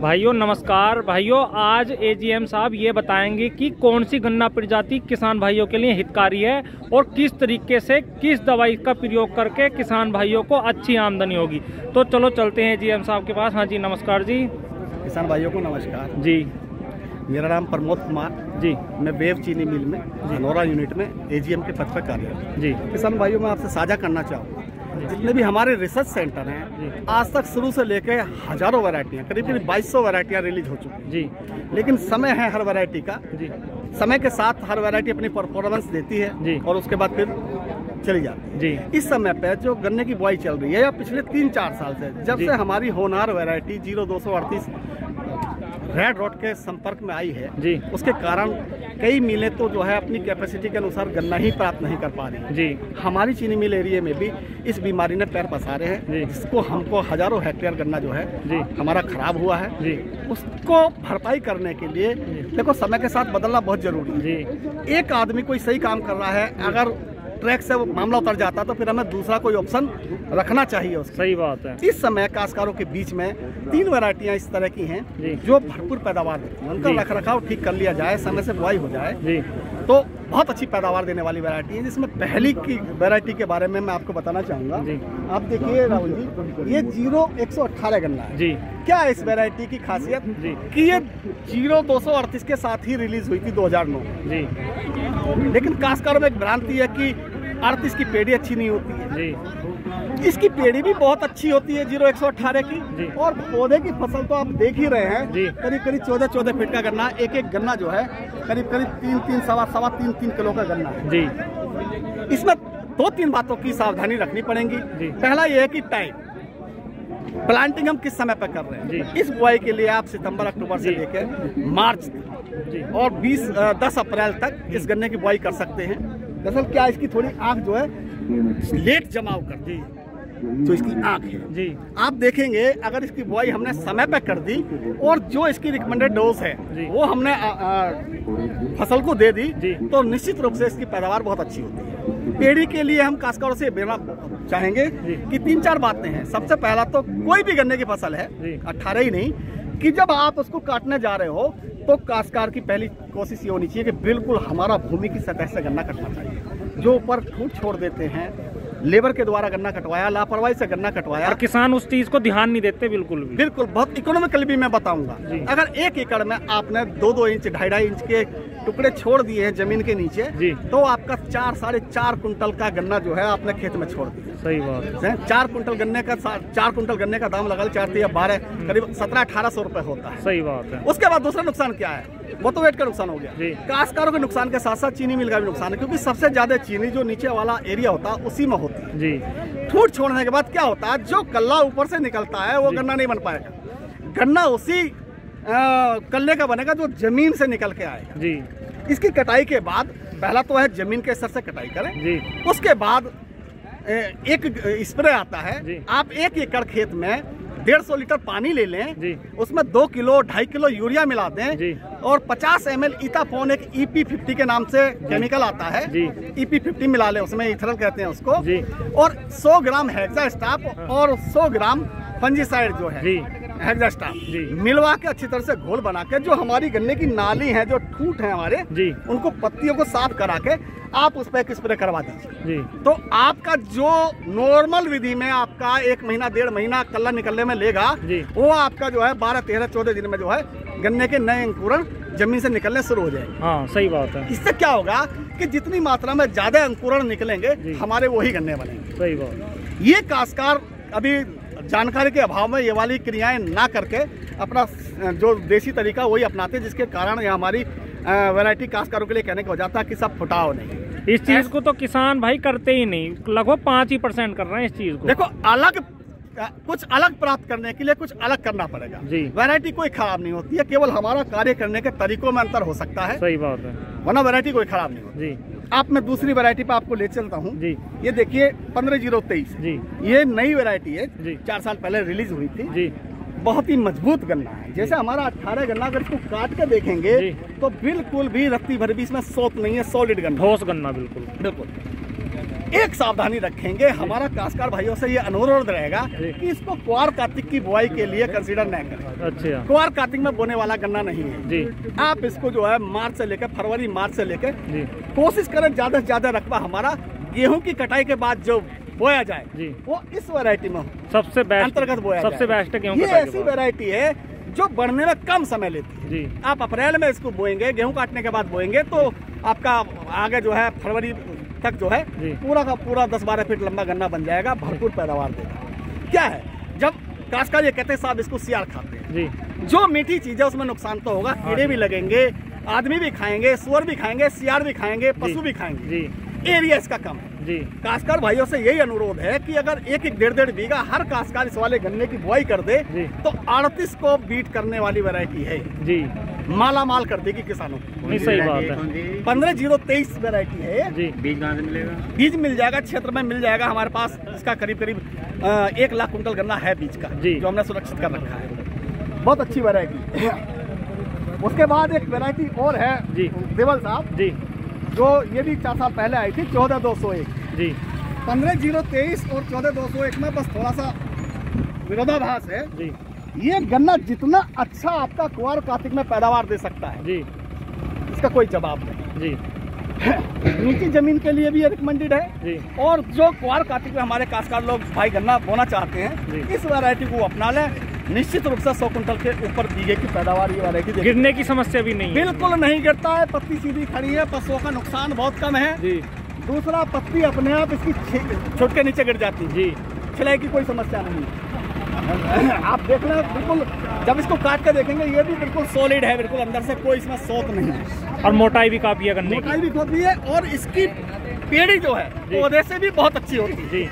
भाइयों नमस्कार। भाइयों आज एजीएम साहब ये बताएँगे कि कौन सी गन्ना प्रजाति किसान भाइयों के लिए हितकारी है और किस तरीके से किस दवाई का प्रयोग करके किसान भाइयों को अच्छी आमदनी होगी। तो चलो चलते हैं एजीएम साहब के पास। हाँ जी नमस्कार जी। किसान भाइयों को नमस्कार। जी। मेरा नाम प्रमोद कुमार। जी। मैं वेव चीनी मिल में धनौरा यूनिट में एजीएम के पद पर कार्यरत जी। किसान भाइयों मैं आपसे साझा करना चाहूँगा जितने भी हमारे रिसर्च सेंटर हैं आज तक शुरू से लेके हज़ारों वैरायटियाँ करीब करीब बाईस सौ वैरायटियाँ रिलीज़ हो चुकी जी। लेकिन समय है हर वैरायटी का। जी। समय के साथ हर वैरायटी अपनी परफॉर्मेंस देती है जी। और उसके बाद फिर चली जाती है। जी। इस समय पे जो गन्ने की बुआई चल रही है या पिछले तीन चार साल से जब से हमारी होनार वैरायटी ज़ीरो दो सौ अड़तीस रेड रोड के संपर्क में आई है। जी। उसके कारण कई मिलें तो जो है अपनी कैपेसिटी के अनुसार गन्ना ही प्राप्त नहीं कर पा रही। जी। हमारी चीनी मिल एरिया में भी इस बीमारी ने पैर पसारे हैं जी। जिसको हमको हज़ारों हेक्टेयर गन्ना जो है जी। हमारा खराब हुआ है। जी। उसको भरपाई करने के लिए देखो समय के साथ बदलना बहुत ज़रूरी है। जी। एक आदमी कोई सही काम कर रहा है अगर ट्रैक से वो मामला उतर जाता तो फिर हमें दूसरा कोई ऑप्शन रखना चाहिए उसका। सही बात है। इस समय काशकारों के बीच में तीन वेराइटियाँ इस तरह की हैं जो। भरपूर पैदावार देती हैं। उनका। रख रखाव ठीक कर लिया जाए समय से बुआई हो जाए। जी। तो बहुत अच्छी पैदावार देने वाली वैरायटी है जिसमें पहली की वैरायटी के बारे में मैं आपको बताना चाहूँगा। आप देखिए राहुल जी ये ज़ीरो एक सौ अट्ठारह गन्ना है। जी। क्या इस वैरायटी की खासियत? जी। कि ये ज़ीरो दो सौ अड़तीस के साथ ही रिलीज़ हुई थी 2009 जी। लेकिन खासकर में एक भ्रांति है कि अड़तीस की पेड़ी अच्छी नहीं होती है। जी। इसकी पेड़ी भी बहुत अच्छी होती है ज़ीरो एक सौ अठारह की। और पौधे की फ़सल तो आप देख ही रहे हैं। करीब करीब चौदह चौदह फीट का गन्ना एक एक गन्ना जो है करीब करीब तीन तीन सवा सवा तीन तीन किलो का गन्ना जी। इसमें दो तीन बातों की सावधानी रखनी पड़ेगी। पहला ये है कि टाइम। प्लांटिंग हम किस समय पर कर रहे हैं? इस बुआई के लिए आप सितंबर अक्टूबर से लेकर मार्च और 20 अ, 10 अप्रैल तक इस गन्ने की बुआई कर सकते हैं। दरअसल क्या इसकी थोड़ी आँख जो है लेट जमाव करती है जो इसकी आँख है। जी। आप देखेंगे अगर इसकी बुआई हमने समय पे कर दी और जो इसकी रिकमेंडेड डोज है वो हमने अ, अ, फ़सल को दे दी तो निश्चित रूप से इसकी पैदावार बहुत अच्छी होती है। पेड़ी के लिए हम काश्तकारों से बेना चाहेंगे। कि तीन चार बातें हैं। सबसे पहला तो कोई भी गन्ने की फ़सल है अट्ठारह ही नहीं कि जब आप उसको काटने जा रहे हो तो काश्तकार की पहली कोशिश ये होनी चाहिए कि बिल्कुल हमारा भूमि की सतह से गन्ना कटना चाहिए। जो ऊपर छूट छोड़ देते हैं लेबर के द्वारा गन्ना कटवाया लापरवाही से गन्ना कटवाया। और किसान उस चीज़ को ध्यान नहीं देते बिल्कुल भी। बिल्कुल बहुत इकोनॉमिकली भी मैं बताऊँगा। अगर एक एकड़ में आपने दो दो इंच ढाई ढाई इंच के टुकड़े छोड़ दिए हैं ज़मीन के नीचे जी। तो आपका चार साढ़े चार कुंटल का गन्ना जो है आपने खेत में छोड़ दिया। सही बात। है? चार कुंटल गन्ने का चार कुंटल गन्ने का दाम लगा लो, चार या बारह करीब सत्रह अठारह सौ रुपए होता है। सही बात है। उसके बाद दूसरा नुकसान क्या है? वो तो वेट का नुकसान हो गया। काश्तकारों के नुकसान के साथ साथ चीनी मिल का भी नुकसान है क्योंकि सबसे ज़्यादा चीनी जो नीचे वाला एरिया होता है उसी में होती है। जी। ठूट छोड़ने के बाद क्या होता है? जो कल्ला ऊपर से निकलता है वो गन्ना नहीं बन पाएगा। गन्ना उसी कल्ले का बनेगा जो ज़मीन से निकल के आएगा। जी। इसकी कटाई के बाद पहला तो है ज़मीन के स्तर से कटाई करें। जी। उसके बाद एक स्प्रे आता है। आप एक एकड़ खेत में डेढ़ सौ लीटर पानी ले लें। उसमें दो किलो ढाई किलो यूरिया मिला दें। और 50 एम एल इथाफोन एक ईपी फिफ्टी के नाम से केमिकल आता है। जी। ईपी फिफ्टी मिला लें उसमें इथरल कहते हैं उसको। जी। और 100 ग्राम हेक्सा स्टाफ और 100 ग्राम फंजीसाइड जो है। जी। मिलवा के अच्छी तरह से घोल बना के जो हमारी गन्ने की नाली है जो ठूट है हमारे जी। उनको पत्तियों को साफ़ करा के आप उस पर एक स्प्रे करवा दीजिए जी। तो आपका जो नॉर्मल विधि में आपका एक महीना डेढ़ महीना कल्ला निकलने में लेगा जी। वो आपका जो है बारह तेरह चौदह दिन में जो है गन्ने के नए अंकुरण ज़मीन से निकलने शुरू हो जाएँगे। हाँ सही बात है। इससे क्या होगा कि जितनी मात्रा में ज़्यादा अंकुरण निकलेंगे हमारे वही गन्ने बनेंगे। सही बात। ये काश्तकार अभी जानकारी के अभाव में ये वाली क्रियाएँ ना करके अपना जो देसी तरीका वही अपनाते हैं, जिसके कारण ये हमारी वैरायटी काश्तकारों के लिए कहने का हो जाता है कि सब फुटाओ नहीं इस चीज़ को तो किसान भाई करते ही नहीं लगभग पाँच ही परसेंट कर रहे हैं इस चीज़ को। देखो अलग कुछ अलग प्राप्त करने के लिए कुछ अलग करना पड़ेगा। जी। वैरायटी कोई खराब नहीं होती है केवल हमारा कार्य करने के तरीकों में अंतर हो सकता है। सही बात है। वरना वैरायटी कोई खराब नहीं होती। जी। आप मैं दूसरी वैरायटी पे आपको ले चलता हूँ। जी। ये देखिए पंद्रह ज़ीरो तेईस। जी। ये नई वैरायटी है। जी। चार साल पहले रिलीज़ हुई थी। जी। बहुत ही मज़बूत गन्ना है। जैसे हमारा अट्ठारह गन्ना अगर इसको काट के देखेंगे तो बिल्कुल भी रत्ती भर भी इसमें सोत नहीं है सॉलिड गन्ना। ठोस गन्ना बिल्कुल। बिल्कुल। एक सावधानी रखेंगे। हमारा काश्तकार भाइयों से ये अनुरोध रहेगा। कि इसको क्वार कार्तिक की बुआई के लिए कंसीडर न करें। अच्छा। क्वार कार्तिक में बोने वाला गन्ना नहीं है। जी। आप इसको जो है मार्च से लेकर फरवरी मार्च से लेकर कोशिश करें ज़्यादा से ज़्यादा रकबा हमारा गेहूँ की कटाई के बाद जो बोया जाए जी। वो इस वैरायटी में सबसे बेस्ट अंतर्गत बोया सबसे बेस्ट गेहूँ ये ऐसी वेरायटी है जो बढ़ने में कम समय लेती है। जी। आप अप्रैल में इसको बोएँगे गेहूँ काटने के बाद बोएँगे तो आपका आगे जो है फरवरी तक जो है पूरा का पूरा दस बारह फीट लंबा गन्ना बन जाएगा भरपूर पैदावार देगा। क्या है? जब काश्तकार ये कहते हैं साहब इसको सियार खाते हैं। जो। मीठी चीज़ है उसमें नुकसान तो होगा कीड़े भी लगेंगे आदमी भी खाएँगे सुअर भी खाएँगे सियार भी खाएँगे पशु भी खाएँगे। जी। एरिया इसका कम है। जी। काश्तकार भाइयों से यही अनुरोध है कि अगर एक एक डेढ़ डेढ़ बीघा हर काश्तकार इस वाले गन्ने की बुआई कर दे तो अड़तीस को बीट करने वाली वैरायटी है। जी। माला माल कर देगी किसानों को। नहीं सही बात है। पंद्रह ज़ीरो तेईस वैरायटी है। जी। बीज कहाँ से मिलेगा? बीज मिल जाएगा क्षेत्र में मिल जाएगा हमारे पास इसका करीब करीब एक लाख कुंटल गन्ना है बीज का जी। जो हमने सुरक्षित कर रखा है। बहुत अच्छी वेरायटी उसके बाद एक वेरायटी और है जी। देवल साहब। जी। जो ये भी चार साल पहले आई थी चौदह दो सौ एक। जी। पंद्रह ज़ीरो तेईस और चौदह दो सौ एक में बस थोड़ा सा विरोधाभास है। जी। ये गन्ना जितना अच्छा आपका कुआर कार्तिक में पैदावार दे सकता है। जी। इसका कोई जवाब नहीं। जी। नीची ज़मीन के लिए भी ये रिकमेंडेड है। जी। और जो कुआर कार्तिक में हमारे काशकार लोग भाई गन्ना बोना चाहते हैं इस वैरायटी को अपना लें। निश्चित रूप से सौ कुंटल के ऊपर बीघे की पैदावार ये वैरायटी गिरने की समस्या भी नहीं बिल्कुल नहीं गिरता है पत्ती सीधी खड़ी है पशुओं का नुकसान बहुत कम है। जी। दूसरा पत्ती अपने आप इसकी छे- छुट के नीचे गिर जाती है। जी। छिलाई की कोई समस्या नहीं है। आप देख लें बिल्कुल जब इसको काट के देखेंगे ये भी बिल्कुल सॉलिड है बिल्कुल अंदर से कोई इसमें सोत नहीं है। और मोटाई भी काफ़ी है गन्ने मोटाई भी काफ़ी है और इसकी पेड़ी जो है पौधे से भी बहुत अच्छी होती है। जी।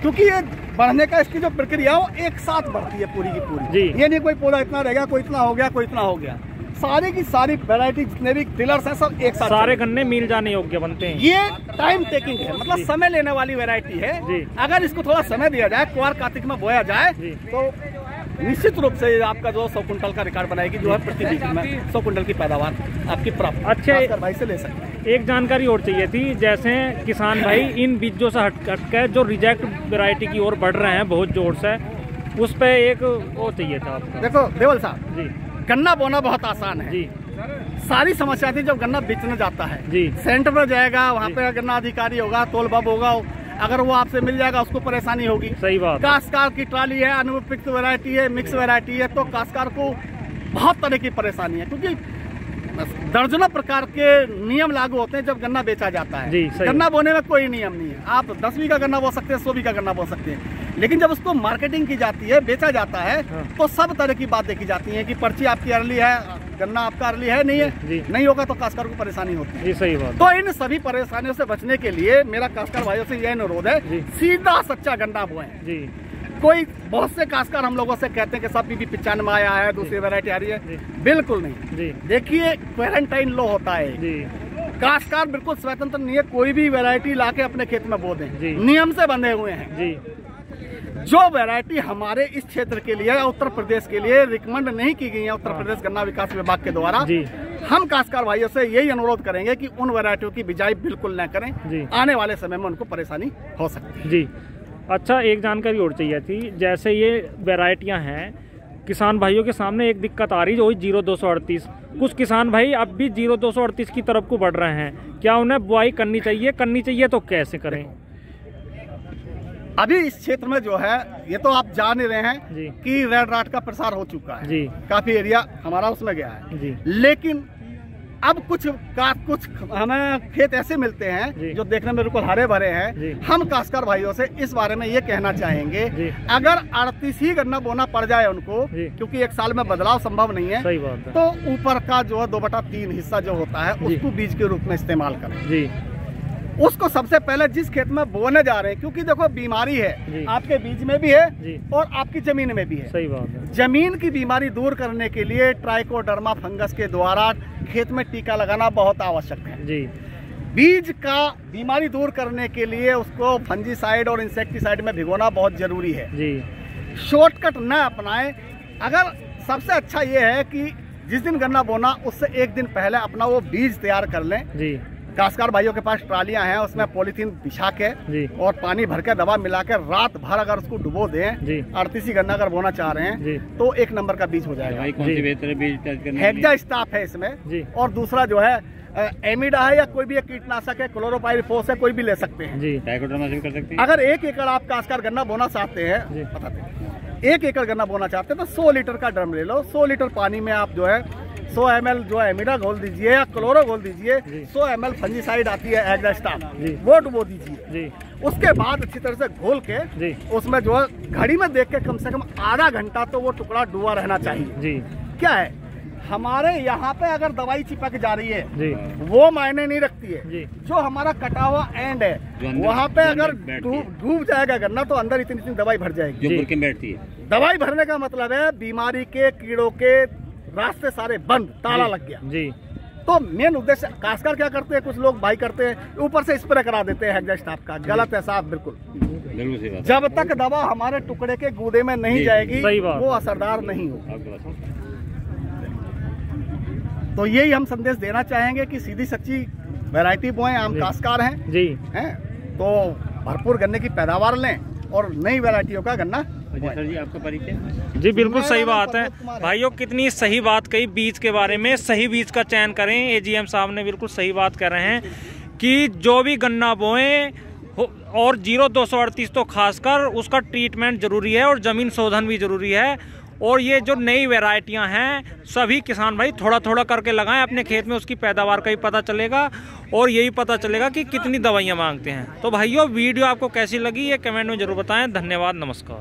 क्योंकि ये बढ़ने का इसकी जो प्रक्रिया है वो एक साथ बढ़ती है पूरी की पूरी। जी। ये नहीं कोई पौधा इतना रह गया कोई इतना हो गया कोई इतना हो गया। सारी की सारी वैरायटी जितने भी टिलर्स हैं सब एक साथ सारे गन्ने मिल जाने योग्य बनते हैं। ये टाइम टेकिंग है मतलब समय लेने वाली वैरायटी है। अगर इसको थोड़ा समय दिया जाए कुआर कार्तिक में बोया जाए तो निश्चित रूप से आपका जो सौ कुंटल का रिकॉर्ड बनाएगी जो है प्रति बीघे में सौ कुंटल की पैदावार आपकी प्राप्त अच्छा, भाई से ले सकते हैं। एक जानकारी और चाहिए थी जैसे किसान भाई इन बीजों से हट हट कर जो रिजेक्ट वैरायटी की ओर बढ़ रहे हैं बहुत ज़ोर से उस पे एक वो चाहिए था आपको। देखो देवल साहब जी। गन्ना बोना बहुत आसान है। जी। सारी समस्या थी जब गन्ना बेचने जाता है। जी। सेंटर पर जाएगा वहाँ पे गन्ना अधिकारी होगा तोल बब होगा अगर वो आपसे मिल जाएगा उसको परेशानी होगी। सही बात। काश्तकार की ट्राली है अनुपयुक्त वेरायटी है मिक्स वेरायटी है तो काश्तकार को बहुत तरह की परेशानी है क्योंकि दर्जनों प्रकार के नियम लागू होते हैं जब गन्ना बेचा जाता है। गन्ना बोने में कोई नियम नहीं है। आप दस बीघा गन्ना बो सकते हैं सौ बीघा गन्ना बो सकते हैं। लेकिन जब उसको मार्केटिंग की जाती है बेचा जाता है हाँ। तो सब तरह की बात देखी जाती है कि पर्ची आपकी अर्ली है गन्ना आपका अर्ली है नहीं है। नहीं होगा तो काश्तकार को परेशानी होती है। सही बात। तो इन सभी परेशानियों से बचने के लिए मेरा काश्तकार भाइयों से यह अनुरोध है सीधा सच्चा गन्ना बोएँ कोई बहुत से काश्तकार हम लोगों से कहते हैं कि सब बीबी पिचानवे आया है दूसरी वैरायटी आ रही है। बिल्कुल नहीं। देखिए क्वारंटाइन लो होता है। काश्तकार बिल्कुल स्वतंत्र नहीं है कोई भी वैरायटी लाके अपने खेत में बो दें। नियम से बंधे हुए हैं। जी। जो वैरायटी हमारे इस क्षेत्र के लिए उत्तर प्रदेश के लिए रिकमेंड नहीं की गई है उत्तर हाँ। प्रदेश गन्ना विकास विभाग के द्वारा हम काश्तकार भाइयों से यही अनुरोध करेंगे कि उन वैरायटियों की बिजाई बिल्कुल न करें। आने वाले समय में उनको परेशानी हो सकती है। जी। अच्छा एक जानकारी और चाहिए थी जैसे ये वैरायटियाँ हैं किसान भाइयों के सामने एक दिक्कत आ रही जो ज़ीरो दो सौ अड़तीस कुछ किसान भाई अब भी ज़ीरो दो सौ अड़तीस की तरफ़ को बढ़ रहे हैं। क्या उन्हें बुआई करनी चाहिए? करनी चाहिए तो कैसे करें? अभी इस क्षेत्र में जो है ये तो आप जान ही रहे हैं कि रेड राट का प्रसार हो चुका है। जी। काफ़ी एरिया हमारा उसमें गया है। जी। लेकिन अब कुछ का कुछ हमें खेत ऐसे मिलते हैं जो। देखने में बिल्कुल हरे भरे। हैं हम काश्तकार भाइयों से इस बारे में ये कहना चाहेंगे अगर अड़तीस ही गन्ना बोना पड़ जाए उनको क्योंकि एक साल में बदलाव संभव नहीं है सही बात है। तो ऊपर का जो है दो बटा तीन हिस्सा जो होता है उसको बीज के रूप में इस्तेमाल करें। जी। उसको सबसे पहले जिस खेत में बोने जा रहे हैं क्योंकि देखो बीमारी है आपके बीज में भी है और आपकी ज़मीन में भी है। सही बात है। ज़मीन की बीमारी दूर करने के लिए ट्राइकोडर्मा फंगस के द्वारा खेत में टीका लगाना बहुत आवश्यक है। जी। बीज का बीमारी दूर करने के लिए उसको फंजीसाइड और इंसेक्टिसाइड में भिगोना बहुत ज़रूरी है। जी। शॉर्टकट न अपनाएँ। अगर सबसे अच्छा ये है कि जिस दिन गन्ना बोना उससे एक दिन पहले अपना वो बीज तैयार कर लें। जी। कास्कार भाइयों के पास ट्रालियाँ हैं उसमें पॉलीथीन बिछा के जी। और पानी भर के दवा मिला के रात भर अगर उसको डुबो दें अड़तीसी गन्ना अगर बोना चाह रहे हैं तो एक नंबर का बीज हो जाएगा? हेक्जा स्टाफ है इसमें। और दूसरा जो है एमिडा है या कोई भी एक कीटनाशक है क्लोरोपाइरिफोस है कोई भी ले सकते हैं। जी। भी कर सकते हैं? अगर एक एकड़ आप कास्कार गन्ना बोना चाहते। हैं बताते हैं। एक एकड़ गन्ना बोना चाहते हैं तो 100 लीटर का ड्रम ले लो। 100 लीटर पानी में आप जो है 100 एम जो है एमिडा घोल दीजिए या क्लोरो घोल दीजिए। 100 एम एल फंजीसाइड आती है एग्रा स्टाफ। जी। वो डुबो दीजिए। उसके बाद अच्छी तरह से घोल के उसमें जो है घड़ी में देख के कम से कम आधा घंटा तो वो टुकड़ा डुबा रहना चाहिए। जी। क्या है? हमारे यहाँ पे अगर दवाई चिपक जा रही है जी। वो मायने नहीं रखती है। जी। जो हमारा कटा हुआ एंड है वहाँ पे अगर डूब जाएगा गन्ना तो अंदर इतनी इतनी दवाई भर जाएगी। जो बैठती है। दवाई भरने का मतलब है बीमारी के कीड़ों के रास्ते सारे बंद ताला लग गया। जी। तो मेन उद्देश्य खासकर क्या करते हैं कुछ लोग भाई करते हैं ऊपर से स्प्रे करा देते हैं हेक्जा स्टाफ का। गलत है साहब बिल्कुल। बिल्कुल सही बात जब तक दवा हमारे टुकड़े के गूदे में नहीं जाएगी वो असरदार नहीं होगी। आपके तो यही हम संदेश देना चाहेंगे कि सीधी सच्ची वैरायटी बोए आम जी। काश्तकार हैं। जी। हैं? तो भरपूर गन्ने की पैदावार लें और नई वैरायटियों का गन्ना। सर जी आपका परिचय? जी बिल्कुल सही बात है। भाइयों कितनी सही बात कही बीज के बारे में। सही बीज का चयन करें। एजीएम साहब ने बिल्कुल सही बात कर रहे हैं कि जो भी गन्ना बोएँ हो- और ज़ीरो दो सौ अड़तीस तो खासकर उसका ट्रीटमेंट ज़रूरी है और ज़मीन शोधन भी ज़रूरी है। और ये जो नई वैरायटियाँ हैं सभी किसान भाई थोड़ा थोड़ा करके लगाएँ। अपने खेत में उसकी पैदावार का ही पता चलेगा और यही पता चलेगा कि कितनी दवाइयाँ मांगते हैं। तो भाइयों वीडियो आपको कैसी लगी ये कमेंट में ज़रूर बताएँ। धन्यवाद नमस्कार।